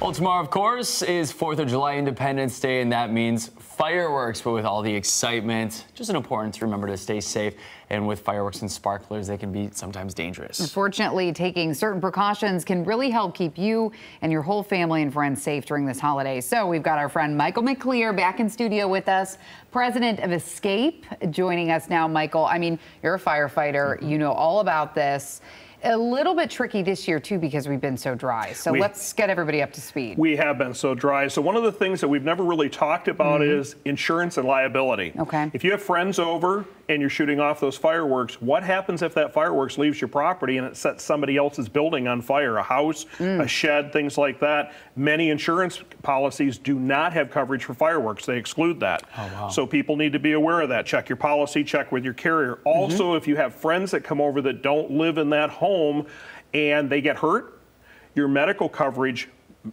Well, tomorrow, of course, is 4th of July Independence Day, and that means fireworks. But with all the excitement, just an important to remember to stay safe. And with fireworks and sparklers, they can be sometimes dangerous. Unfortunately, taking certain precautions can really help keep you and your whole family and friends safe during this holiday. So we've got our friend Michael McLeieer back in studio with us, president of Escape, joining us now. Michael, I mean, you're a firefighter. Mm -hmm. You know all about this a little bit tricky this year too because we've been so dry. So we, let's get everybody up to speed. We have been so dry. So one of the things that we've never really talked about mm -hmm. is insurance and liability. Okay. If you have friends over and you're shooting off those fireworks, what happens if that fireworks leaves your property and it sets somebody else's building on fire, a house, mm. a shed, things like that? Many insurance policies do not have coverage for fireworks. They exclude that. Oh, wow. So people need to be aware of that. Check your policy, check with your carrier. Mm-hmm. Also, mm -hmm. if you have friends that come over that don't live in that home and they get hurt, your medical coverage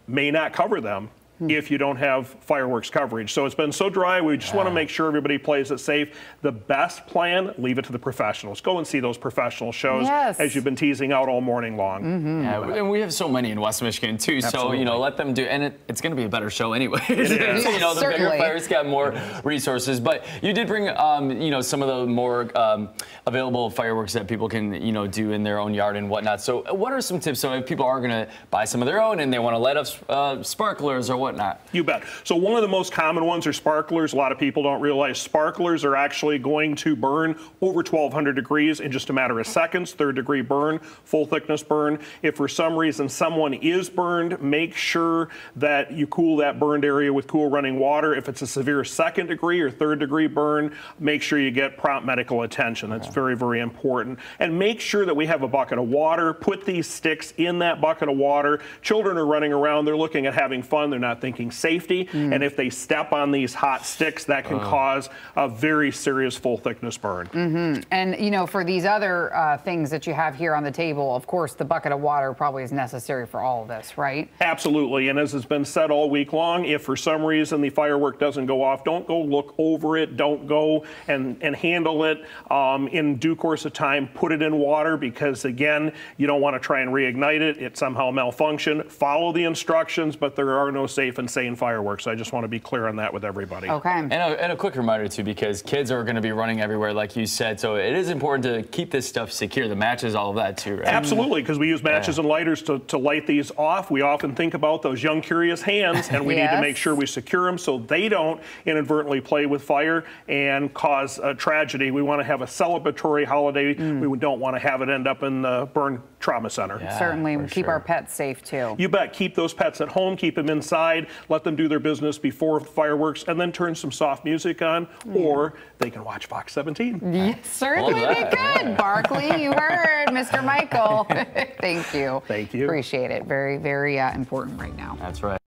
may not cover them. If you don't have fireworks coverage. So it's been so dry, we just want to make sure everybody plays it safe. The best plan, leave it to the professionals. Go and see those professional shows yes. as you've been teasing out all morning long. Mm -hmm. yeah, and we have so many in West Michigan too, Absolutely. so you know, let them do, and it, it's going to be a better show anyway. It is. you know, the Certainly. bigger fires got more resources, but you did bring, um, you know, some of the more um, available fireworks that people can, you know, do in their own yard and whatnot. So what are some tips so if people are going to buy some of their own and they want to light up uh, sparklers or whatnot? You bet. So one of the most common ones are sparklers. A lot of people don't realize sparklers are actually going to burn over 1200 degrees in just a matter of seconds, third degree burn, full thickness burn. If for some reason someone is burned, make sure that you cool that burned area with cool running water. If it's a severe second degree or third degree burn, make sure you get prompt medical attention. That's very, very important. And make sure that we have a bucket of water. Put these sticks in that bucket of water. Children are running around. They're looking at having fun. They're not thinking safety. Mm. And if they step on these hot sticks, that can uh. cause a very serious full thickness burn. Mm -hmm. And, you know, for these other uh, things that you have here on the table, of course, the bucket of water probably is necessary for all of this, right? Absolutely. And as has been said all week long, if for some reason the firework doesn't go off, don't go look over it. Don't go and, and handle it um, in due course of time. Put it in water because, again, you don't want to try and reignite it. It somehow malfunction. Follow the instructions, but there are no safe and sane fireworks fireworks. I just want to be clear on that with everybody. Okay. And a, and a quick reminder, too, because kids are going to be running everywhere, like you said. So it is important to keep this stuff secure, the matches, all of that, too, right? Absolutely, because we use matches yeah. and lighters to, to light these off. We often think about those young, curious hands, and we yes. need to make sure we secure them so they don't inadvertently play with fire and cause a tragedy. We want to have a celebratory holiday. Mm. We don't want to have it end up in the burn trauma center. Yeah, Certainly. Keep sure. our pets safe, too. You bet. Keep those pets at home. Keep them inside. Let them do their business before fireworks and then turn some soft music on, yeah. or they can watch Fox 17. Yes, certainly they could. Barkley, you heard, Mr. Michael. Thank you. Thank you. Appreciate it. Very, very uh, important right now. That's right.